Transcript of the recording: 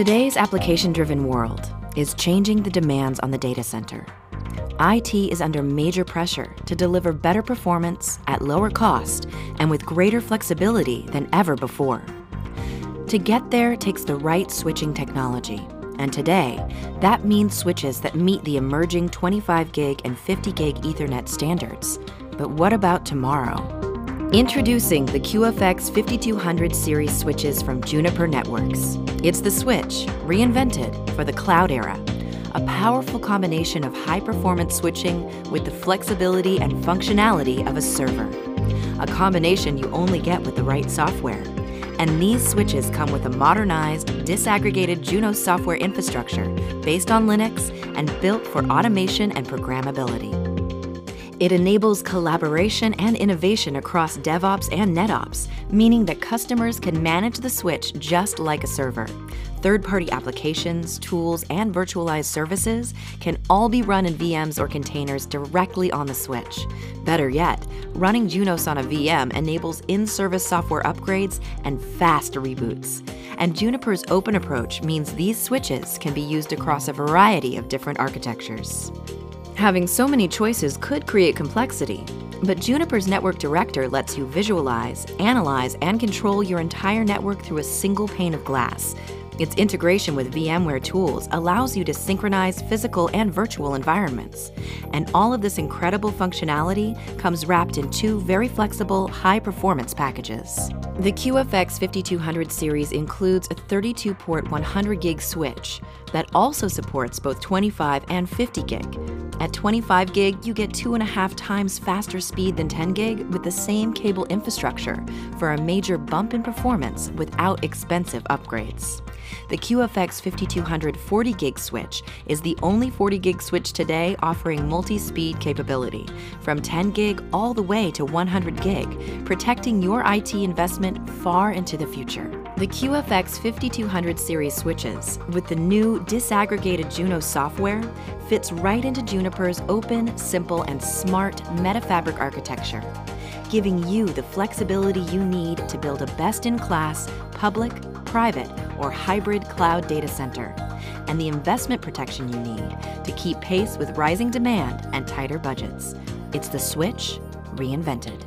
Today's application driven world is changing the demands on the data center. IT is under major pressure to deliver better performance at lower cost and with greater flexibility than ever before. To get there takes the right switching technology. And today, that means switches that meet the emerging 25 gig and 50 gig Ethernet standards. But what about tomorrow? Introducing the QFX 5200 series switches from Juniper Networks. It's the switch, reinvented for the cloud era. A powerful combination of high performance switching with the flexibility and functionality of a server. A combination you only get with the right software. And these switches come with a modernized, disaggregated Junos software infrastructure based on Linux and built for automation and programmability. It enables collaboration and innovation across DevOps and NetOps, meaning that customers can manage the switch just like a server. Third party applications, tools, and virtualized services can all be run in VMs or containers directly on the switch. Better yet, running Junos on a VM enables in service software upgrades and fast reboots. And Juniper's open approach means these switches can be used across a variety of different architectures. Having so many choices could create complexity, but Juniper's Network Director lets you visualize, analyze, and control your entire network through a single pane of glass. Its integration with VMware tools allows you to synchronize physical and virtual environments. And all of this incredible functionality comes wrapped in two very flexible, high performance packages. The QFX 5200 series includes a 32 port 100 gig switch that also supports both 25 and 50 gig. At 25 gig, you get two and a half times faster speed than 10 gig with the same cable infrastructure for a major bump in performance without expensive upgrades. The QFX 5200 40 gig switch is the only 40 gig switch today offering multi speed capability, from 10 gig all the way to 100 gig, protecting your IT investment far into the future. The QFX 5200 series switches, with the new disaggregated Junos software, fits right into Juniper's open, simple, and smart metafabric architecture, giving you the flexibility you need to build a best in class public, private, or hybrid cloud data center, and the investment protection you need to keep pace with rising demand and tighter budgets. It's the switch reinvented.